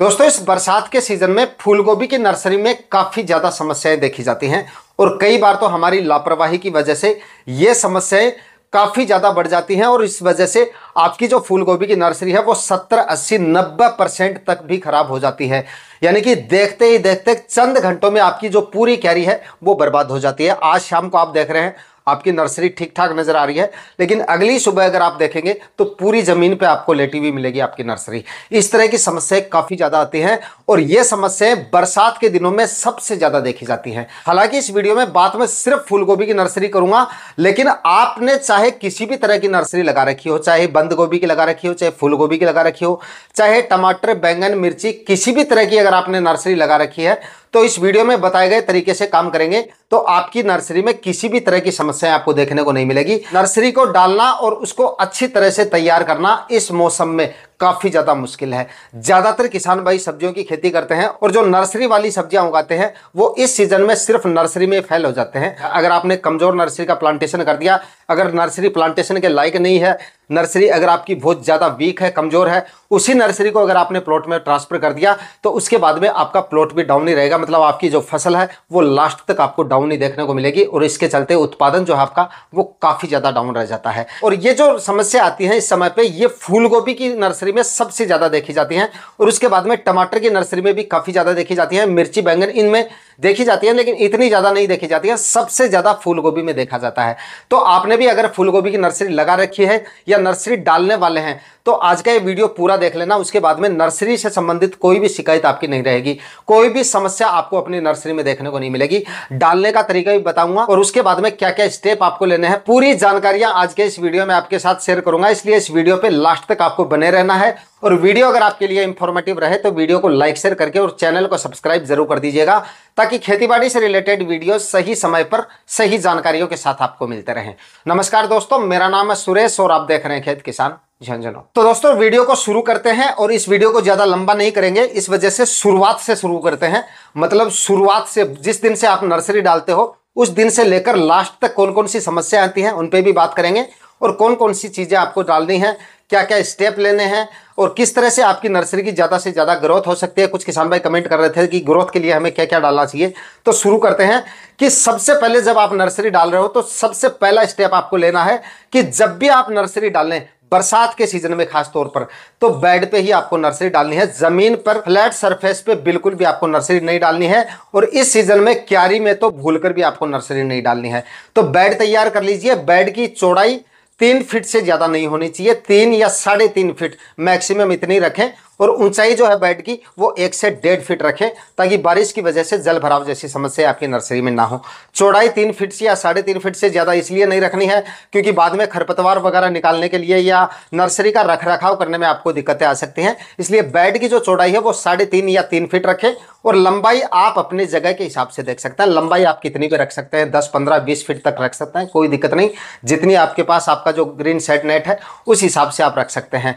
दोस्तों, इस बरसात के सीज़न में फूलगोभी की नर्सरी में काफ़ी ज़्यादा समस्याएँ देखी जाती हैं और कई बार तो हमारी लापरवाही की वजह से ये समस्याएँ काफ़ी ज़्यादा बढ़ जाती हैं और इस वजह से आपकी जो फूल गोभी की नर्सरी है, वो 70 80 90 परसेंट तक भी खराब हो जाती है। यानी कि देखते ही देखते चंद घंटों में आपकी जो पूरी कैरी है, वो बर्बाद हो जाती है। आज शाम को आप देख रहे हैं आपकी नर्सरी ठीक ठाक नज़र आ रही है। लेकिन अगली सुबह अगर आप देखेंगे तो पूरी ज़मीन पे आपको लेटी हुई मिलेगी आपकी नर्सरी। इस तरह की समस्याएँ काफ़ी ज़्यादा आती हैं और ये समस्याएँ बरसात के दिनों में सबसे ज़्यादा देखी जाती हैं। हालाँकि इस वीडियो में बात में सिर्फ़ फूलगोभी की नर्सरी करूँगा, लेकिन आपने चाहे किसी भी तरह की नर्सरी लगा रखी हो, चाहे बंद गोभी की लगा रखी हो, चाहे फूल की लगा रखी हो, चाहे टमाटर, बैंगन, मिर्ची, किसी भी तरह की अगर आपने नर्सरी लगा रखी है तो इस वीडियो में बताए गए तरीके से काम करेंगे। तो आपकी नर्सरी में किसी भी तरह की समस्या आपको देखने को नहीं मिलेगी। नर्सरी को डालना और उसको अच्छी तरह से तैयार करना इस मौसम में काफ़ी ज़्यादा मुश्किल है। ज़्यादातर किसान भाई सब्जियों की खेती करते हैं और जो नर्सरी वाली सब्ज़ियाँ उगाते हैं वो इस सीज़न में सिर्फ़ नर्सरी में फेल हो जाते हैं। अगर आपने कमज़ोर नर्सरी का प्लांटेशन कर दिया अगर नर्सरी प्लांटेशन के लायक नहीं है नर्सरी अगर आपकी बहुत ज़्यादा वीक है कमज़ोर है उसी नर्सरी को अगर आपने प्लॉट में ट्रांसफ़र कर दिया तो उसके बाद में आपका प्लॉट भी डाउन ही रहेगा। मतलब आपकी जो फ़सल है वो लास्ट तक आपको डाउन ही देखने को मिलेगी और इसके चलते उत्पादन जो है आपका वो काफ़ी ज़्यादा डाउन रह जाता है। और ये जो समस्या आती है इस समय पर ये फूल गोभी की नर्सरी नर्सरी में सबसे ज़्यादा देखी जाती हैं और उसके बाद में टमाटर की नर्सरी में भी काफ़ी ज़्यादा देखी जाती है, मिर्ची, बैंगन, इनमें देखी जाती है, लेकिन इतनी ज़्यादा नहीं देखी जाती है। सबसे ज़्यादा फूल गोभी में देखा जाता है। तो आपने भी अगर फूल गोभी की नर्सरी लगा रखी है या नर्सरी डालने वाले हैं तो आज का ये वीडियो पूरा देख लेना, उसके बाद में नर्सरी से संबंधित कोई भी शिकायत आपकी नहीं रहेगी। कोई भी समस्या आपको अपनी नर्सरी में देखने को नहीं मिलेगी। डालने का तरीका भी बताऊँगा और उसके बाद में क्या क्या स्टेप आपको लेने हैं, पूरी जानकारियाँ आज के इस वीडियो में आपके साथ शेयर करूँगा। इसलिए इस वीडियो पे लास्ट तक आपको बने रहना है और वीडियो अगर आपके लिए इंफॉर्मेटिव रहे तो वीडियो को लाइक शेयर करके और चैनल को सब्सक्राइब ज़रूर कर दीजिएगा ताकि खेतीबाड़ी से रिलेटेड वीडियो सही समय पर सही जानकारियों के साथ आपको मिलते रहें। नमस्कार दोस्तों, मेरा नाम है सुरेश और आप देख रहे हैं खेत किसान। झंझनो। तो दोस्तों, वीडियो को शुरू करते हैं और इस वीडियो को ज़्यादा लंबा नहीं करेंगे। इस वजह से शुरुआत से शुरू करते हैं। मतलब शुरुआत से, जिस दिन से आप नर्सरी डालते हो, उस दिन से लेकर लास्ट तक कौन कौन सी समस्या आती हैं, उन पर भी बात करेंगे। और कौन कौन सी चीज़ें आपको डालनी है क्या क्या स्टेप लेने हैं, और किस तरह से आपकी नर्सरी की ज़्यादा से ज़्यादा ग्रोथ हो सकती है। कुछ किसान भाई कमेंट कर रहे थे कि ग्रोथ के लिए हमें क्या क्या डालना चाहिए। तो शुरू करते हैं कि सबसे पहले जब आप नर्सरी डाल रहे हो तो सबसे पहला स्टेप आपको लेना है कि जब भी आप नर्सरी डालें बरसात के सीज़न में खास तौर पर। तो बेड पे ही आपको नर्सरी डालनी है, ज़मीन पर फ्लैट सरफेस पे बिल्कुल भी आपको नर्सरी नहीं डालनी है, और इस सीज़न में क्यारी में तो भूलकर भी आपको नर्सरी नहीं डालनी है। तो बेड तैयार कर लीजिए, बेड की चौड़ाई तीन फीट से ज़्यादा नहीं होनी चाहिए, तीन या साढ़े तीन फीट मैक्सिमम इतनी रखें और ऊंचाई जो है बेड की, वो एक से डेढ़ फीट रखें ताकि बारिश की वजह से जल भराव जैसी समस्या आपकी नर्सरी में ना हो। चौड़ाई तीन फीट से या साढ़े तीन फीट से ज़्यादा इसलिए नहीं रखनी है क्योंकि बाद में खरपतवार वगैरह निकालने के लिए या नर्सरी का रख रखाव करने में आपको दिक्कतें आ सकती हैं। इसलिए बेड की जो चौड़ाई है, वो साढ़े तीन या तीन फीट रखें और लंबाई आप अपनी जगह के हिसाब से देख सकते हैं। लंबाई आप कितनी भी रख सकते हैं, दस, पंद्रह, बीस फीट तक रख सकते हैं, कोई दिक्कत नहीं। जितनी आपके पास आपका जो ग्रीन सेट नेट है, उस हिसाब से आप रख सकते हैं।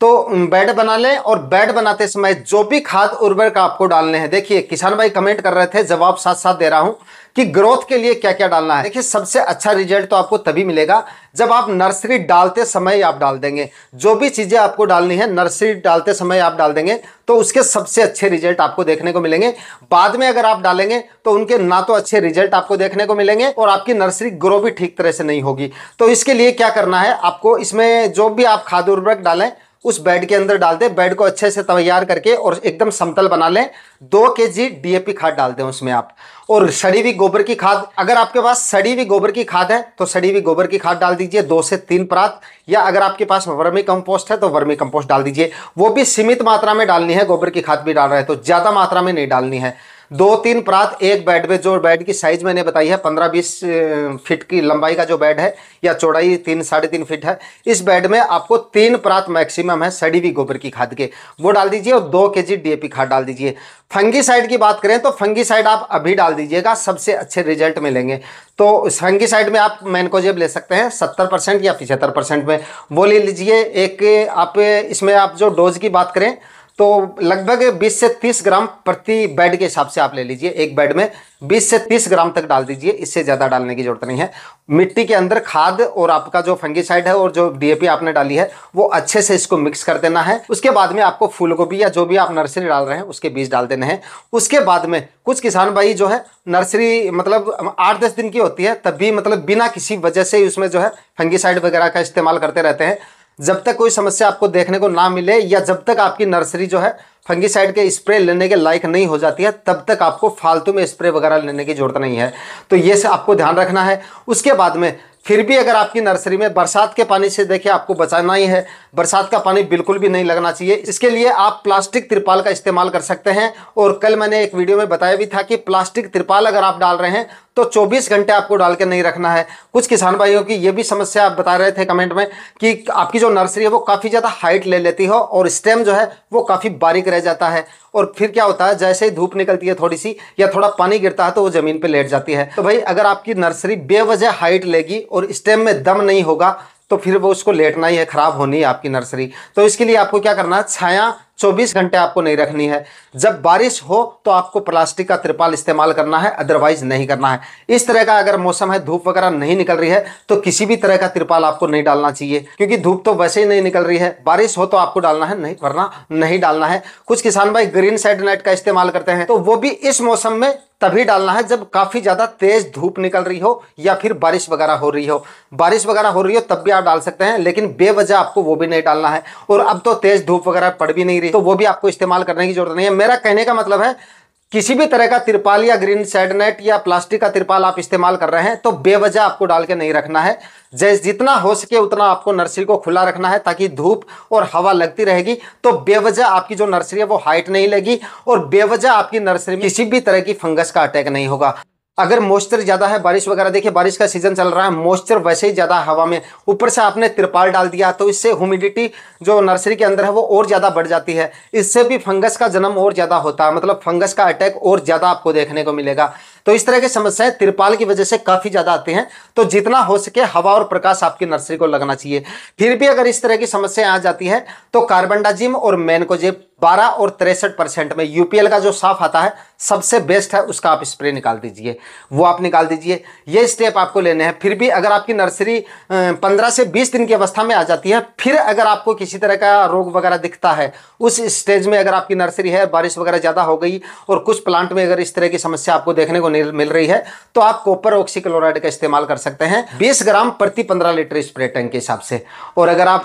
तो बेड बना लें और बेड बनाते समय जो भी खाद उर्वरक आपको डालने हैं, देखिए, किसान भाई कमेंट कर रहे थे, जवाब साथ साथ दे रहा हूँ कि ग्रोथ के लिए क्या क्या डालना है। देखिए, सबसे अच्छा रिज़ल्ट तो आपको तभी मिलेगा जब आप नर्सरी डालते समय आप डाल देंगे। जो भी चीज़ें आपको डालनी है नर्सरी डालते समय आप डाल देंगे तो उसके सबसे अच्छे रिज़ल्ट आपको देखने को मिलेंगे। बाद में अगर आप डालेंगे तो उनके ना तो अच्छे रिज़ल्ट आपको देखने को मिलेंगे और आपकी नर्सरी ग्रो भी ठीक तरह से नहीं होगी। तो इसके लिए क्या करना है, आपको इसमें जो भी आप खाद उर्वरक डालें उस बेड के अंदर डाल दें बेड को अच्छे से तैयार करके और एकदम समतल बना लें। दो के जी डीएपी खाद डाल दें उसमें आप। और सड़ी हुई गोबर की खाद, अगर आपके पास सड़ी हुई गोबर की खाद है तो सड़ी हुई गोबर की खाद डाल दीजिए, दो से तीन प्रात। या अगर आपके पास वर्मी कंपोस्ट है तो वर्मी कंपोस्ट डाल दीजिए। वो भी सीमित मात्रा में डालनी है, गोबर की खाद भी डाल रहे हैं तो ज़्यादा मात्रा में नहीं डालनी है। दो तीन प्रात एक बेड में, जो बेड की साइज़ मैंने बताई है, पंद्रह बीस फीट की लंबाई का जो बेड है, या चौड़ाई तीन, साढ़े तीन फीट है, इस बेड में आपको तीन प्रात मैक्सिमम है सड़ी हुई गोबर की खाद के। वो डाल दीजिए और दो के जी डी खाद डाल दीजिए। फंगी साइड की बात करें तो फंगी साइड आप अभी डाल दीजिएगा, सबसे अच्छे रिज़ल्ट मिलेंगे। तो फंगी साइड में आप मैनकोजेब ले सकते हैं, सत्तर परसेंट या पिछहत्तर परसेंट में। वो ले लीजिए, एक आप इसमें आप जो डोज की बात करें तो लगभग 20 से 30 ग्राम प्रति बेड के हिसाब से आप ले लीजिए, एक बेड में। 20 से 30 ग्राम तक डाल दीजिए, इससे ज़्यादा डालने की ज़रूरत नहीं है। मिट्टी के अंदर खाद और आपका जो फंगीसाइड है और जो डीएपी आपने डाली है, वो अच्छे से इसको मिक्स कर देना है। उसके बाद में आपको फूल गोभी या जो भी आप नर्सरी डाल रहे हैं, उसके बीज डाल देने हैं। उसके बाद में कुछ किसान भाई जो है, नर्सरी मतलब आठ दस दिन की होती है, तब भी मतलब बिना किसी वजह से उसमें जो है, फंगीसाइड वगैरह का इस्तेमाल करते रहते हैं। जब तक कोई समस्या आपको देखने को ना मिले या जब तक आपकी नर्सरी जो है फंगीसाइड के स्प्रे लेने के लायक नहीं हो जाती है, तब तक आपको फालतू में स्प्रे वगैरह लेने की ज़रूरत नहीं है। तो ये से आपको ध्यान रखना है। उसके बाद में फिर भी अगर आपकी नर्सरी में बरसात के पानी से देखिए आपको बचाना ही है। बरसात का पानी बिल्कुल भी नहीं लगना चाहिए। इसके लिए आप प्लास्टिक तिरपाल का इस्तेमाल कर सकते हैं। और कल मैंने एक वीडियो में बताया भी था कि प्लास्टिक तिरपाल अगर आप डाल रहे हैं तो 24 घंटे आपको डाल के नहीं रखना है। कुछ किसान भाइयों की ये भी समस्या आप बता रहे थे कमेंट में कि आपकी जो नर्सरी है, वो काफ़ी ज़्यादा हाइट ले लेती हो और स्टेम जो है, वो काफ़ी बारीक रह जाता है। और फिर क्या होता है, जैसे ही धूप निकलती है थोड़ी सी या थोड़ा पानी गिरता है तो वो ज़मीन पर लेट जाती है। तो भाई, अगर आपकी नर्सरी बेवजह हाइट लेगी और स्टेम में दम नहीं होगा तो फिर वो उसको लेटना ही है, ख़राब होनी है आपकी नर्सरी। तो इसके लिए आपको क्या करना है, छाया 24 घंटे आपको नहीं रखनी है। जब बारिश हो तो आपको प्लास्टिक का त्रिपाल इस्तेमाल करना है अदरवाइज़ नहीं करना है। इस तरह का अगर मौसम है, धूप वगैरह नहीं निकल रही है तो किसी भी तरह का त्रिपाल आपको नहीं डालना चाहिए, क्योंकि धूप तो वैसे ही नहीं निकल रही है। बारिश हो तो आपको डालना है, नहीं, वरना नहीं डालना है। कुछ किसान भाई ग्रीन साइड नेट का इस्तेमाल करते हैं तो वो भी इस मौसम में तभी डालना है जब काफ़ी ज़्यादा तेज़ धूप निकल रही हो या फिर बारिश वगैरह हो रही हो। बारिश वगैरह हो रही हो तब भी आप डाल सकते हैं, लेकिन बेवजह आपको वो भी नहीं डालना है। और अब तो तेज़ धूप वगैरह पड़ भी नहीं रही तो वो भी आपको इस्तेमाल करने की ज़रूरत नहीं है। मेरा कहने का मतलब है, किसी भी तरह का तिरपाल या ग्रीन साइड नेट या प्लास्टिक का तिरपाल आप इस्तेमाल कर रहे हैं तो बेवजह आपको डाल के नहीं रखना है। जैसे जितना हो सके उतना आपको नर्सरी को खुला रखना है ताकि धूप और हवा लगती रहेगी। तो बेवजह आपकी जो नर्सरी है वो हाइट नहीं लेगी और बेवजह आपकी नर्सरी में किसी भी तरह की फंगस का अटैक नहीं होगा। अगर मॉइस्चर ज़्यादा है, बारिश वगैरह, देखिए बारिश का सीज़न चल रहा है, मॉइस्चर वैसे ही ज़्यादा हवा में, ऊपर से आपने तिरपाल डाल दिया तो इससे ह्यूमिडिटी जो नर्सरी के अंदर है, वो और ज़्यादा बढ़ जाती है। इससे भी फंगस का जन्म और ज़्यादा होता है मतलब फंगस का अटैक और ज़्यादा आपको देखने को मिलेगा। तो इस तरह की समस्याएँ तिरपाल की वजह से काफ़ी ज़्यादा आती हैं। तो जितना हो सके हवा और प्रकाश आपकी नर्सरी को लगना चाहिए। फिर भी अगर इस तरह की समस्याएँ आ जाती है तो कार्बनडाजिम और मैनकोजेब बारह और तिरसठ परसेंट में यूपीएल का जो साफ़ आता है, सबसे बेस्ट है, उसका आप स्प्रे निकाल दीजिए। वो आप निकाल दीजिए। ये स्टेप आपको लेने हैं। फिर भी अगर आपकी नर्सरी पंद्रह से बीस दिन की अवस्था में आ जाती है, फिर अगर आपको किसी तरह का रोग वगैरह दिखता है, उस स्टेज में अगर आपकी नर्सरी है, बारिश वगैरह ज़्यादा हो गई, और कुछ प्लांट में अगर इस तरह की समस्या आपको देखने को मिल रही है तो आप कॉपर ऑक्सीक्लोराइड का इस्तेमाल कर सकते हैं। बीस ग्राम प्रति पंद्रह लीटर स्प्रे टैंक के हिसाब से। और अगर आप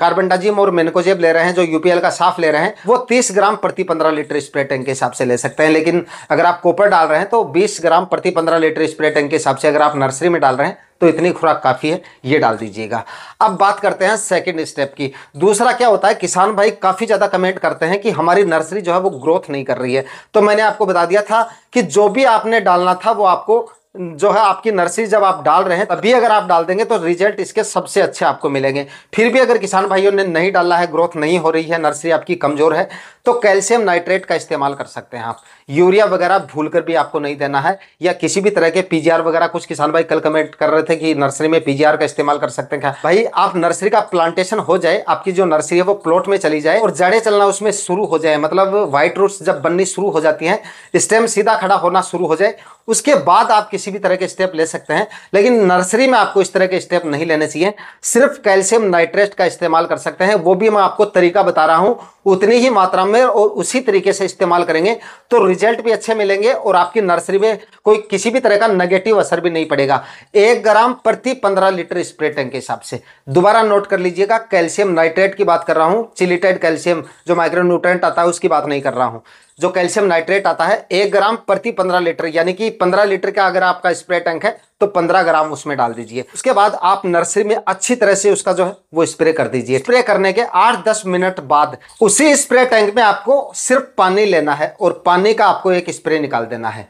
कार्बनडाजिम और मेनकोजेब ले रहे हैं, जो यूपीएल का साफ़ ले रहे हैं वो 30 ग्राम प्रति 15 लीटर स्प्रे टैंक के हिसाब से ले सकते हैं, लेकिन अगर आप कॉपर डाल रहे हैं तो 20 ग्राम प्रति 15 लीटर स्प्रे टैंक के हिसाब से अगर आप नर्सरी में डाल रहे हैं तो इतनी खुराक काफ़ी है, ये डाल दीजिएगा। अब बात करते हैं सेकंड स्टेप की। दूसरा क्या होता है, किसान भाई काफ़ी ज़्यादा कमेंट करते हैं कि हमारी नर्सरी जो है वो ग्रोथ नहीं कर रही है। तो मैंने आपको बता दिया था कि जो भी आपने डालना था वो आपको जो है आपकी नर्सरी जब आप डाल रहे हैं, तभी अगर आप डाल देंगे तो रिज़ल्ट इसके सबसे अच्छे आपको मिलेंगे। फिर भी अगर किसान भाइयों ने नहीं डाला है, ग्रोथ नहीं हो रही है, नर्सरी आपकी कमज़ोर है तो कैल्शियम नाइट्रेट का इस्तेमाल कर सकते हैं आप। यूरिया वगैरह भूल कर भी आपको नहीं देना है, या किसी भी तरह के पीजीआर वगैरह, कुछ किसान भाई कल कमेंट कर रहे थे कि नर्सरी में पीजीआर का इस्तेमाल कर सकते हैं भाई, आप नर्सरी का प्लांटेशन हो जाए, आपकी जो नर्सरी है वो प्लॉट में चली जाए और जड़े चलना उसमें शुरू हो जाए। मतलब व्हाइट रूट्स जब बननी शुरू हो जाती हैं, स्टेम सीधा खड़ा होना शुरू हो जाए उसके बाद आप किसी भी तरह के स्टेप ले सकते हैं, लेकिन नर्सरी में आपको इस तरह के स्टेप नहीं लेने चाहिए। सिर्फ़ कैल्शियम नाइट्रेट का इस्तेमाल कर सकते हैं, वो भी मैं आपको तरीका बता रहा हूँ। उतनी ही मात्रा में और उसी तरीके से इस्तेमाल करेंगे तो रिज़ल्ट भी अच्छे मिलेंगे और आपकी नर्सरी में कोई किसी भी तरह का नेगेटिव असर भी नहीं पड़ेगा। एक ग्राम प्रति पंद्रह लीटर स्प्रे टैंक के हिसाब से। दोबारा नोट कर लीजिएगा कैल्शियम नाइट्रेट की बात कर रहा हूँ चिलिटेड कैल्शियम जो माइक्रोन्यूट्रेंट आता है, उसकी बात नहीं कर रहा हूँ। जो कैल्शियम नाइट्रेट आता है, एक ग्राम प्रति पंद्रह लीटर, यानी कि पंद्रह लीटर का अगर आपका स्प्रे टैंक है तो पंद्रह ग्राम उसमें डाल दीजिए। उसके बाद आप नर्सरी में अच्छी तरह से उसका जो है, वो स्प्रे कर दीजिए। स्प्रे करने के आठ दस मिनट बाद उसी स्प्रे टैंक में आपको सिर्फ़ पानी लेना है और पानी का आपको एक स्प्रे निकाल देना है।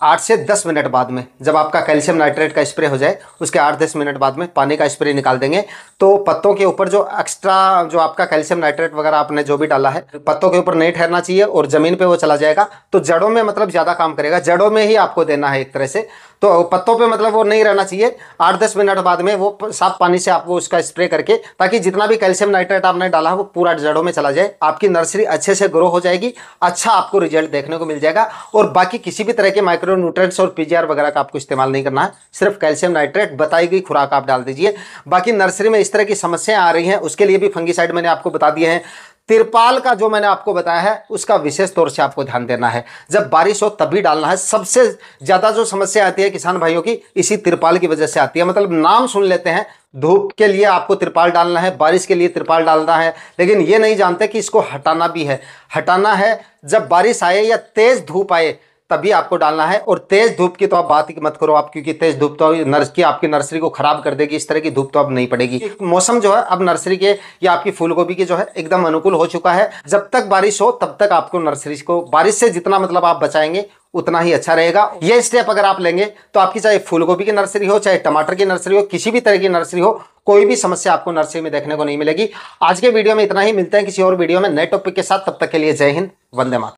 आठ से दस मिनट बाद में, जब आपका कैल्शियम नाइट्रेट का स्प्रे हो जाए, उसके आठ दस मिनट बाद में पानी का स्प्रे निकाल देंगे। तो पत्तों के ऊपर जो एक्स्ट्रा जो आपका कैल्शियम नाइट्रेट वगैरह आपने जो भी डाला है, पत्तों के ऊपर नहीं ठहरना चाहिए और ज़मीन पे वो चला जाएगा। तो जड़ों में मतलब ज़्यादा काम करेगा। जड़ों में ही आपको देना है एक तरह से। तो पत्तों पे मतलब वो नहीं रहना चाहिए। आठ दस मिनट बाद में वो साफ़ पानी से आपको उसका स्प्रे करके, ताकि जितना भी कैल्शियम नाइट्रेट आपने डाला है वो पूरा जड़ों में चला जाए। आपकी नर्सरी अच्छे से ग्रो हो जाएगी अच्छा आपको रिज़ल्ट देखने को मिल जाएगा। और बाकी किसी भी तरह के माइक्रो न्यूट्रेंट्स और पीजीआर वगैरह का आपको इस्तेमाल नहीं करना है। सिर्फ़ कैल्शियम नाइट्रेट, बताई गई खुराक आप डाल दीजिए। बाकी नर्सरी में इस तरह की समस्याएँ आ रही हैं, उसके लिए भी फंगी मैंने आपको बता दिए हैं। तिरपाल का जो मैंने आपको बताया है, उसका विशेष तौर से आपको ध्यान देना है। जब बारिश हो तभी डालना है। सबसे ज़्यादा जो समस्या आती है किसान भाइयों की, इसी तिरपाल की वजह से आती है। मतलब नाम सुन लेते हैं, धूप के लिए आपको तिरपाल डालना है, बारिश के लिए तिरपाल डालना है, लेकिन ये नहीं जानते कि इसको हटाना भी है। हटाना है, जब बारिश आए या तेज़ धूप आए तभी आपको डालना है। और तेज धूप की तो आप बात ही मत करो आप, क्योंकि तेज धूप तो नर्स की, आपकी नर्सरी को खराब कर देगी। इस तरह की धूप तो अब नहीं पड़ेगी। मौसम जो है, अब नर्सरी के या आपकी फूल गोभी के जो है, एकदम अनुकूल हो चुका है। जब तक बारिश हो, तब तक आपको नर्सरी को, बारिश से जितना मतलब आप बचाएँगे, उतना ही अच्छा रहेगा। ये स्टेप अगर आप लेंगे तो आपकी चाहे फूल गोभी की नर्सरी हो, चाहे टमाटर की नर्सरी हो, किसी भी तरह की नर्सरी हो, कोई भी समस्या आपको नर्सरी में देखने को नहीं मिलेगी। आज के वीडियो में इतना ही। मिलते हैं किसी और वीडियो में नए टॉपिक के साथ। तब तक के लिए जय हिंद, वंदे मात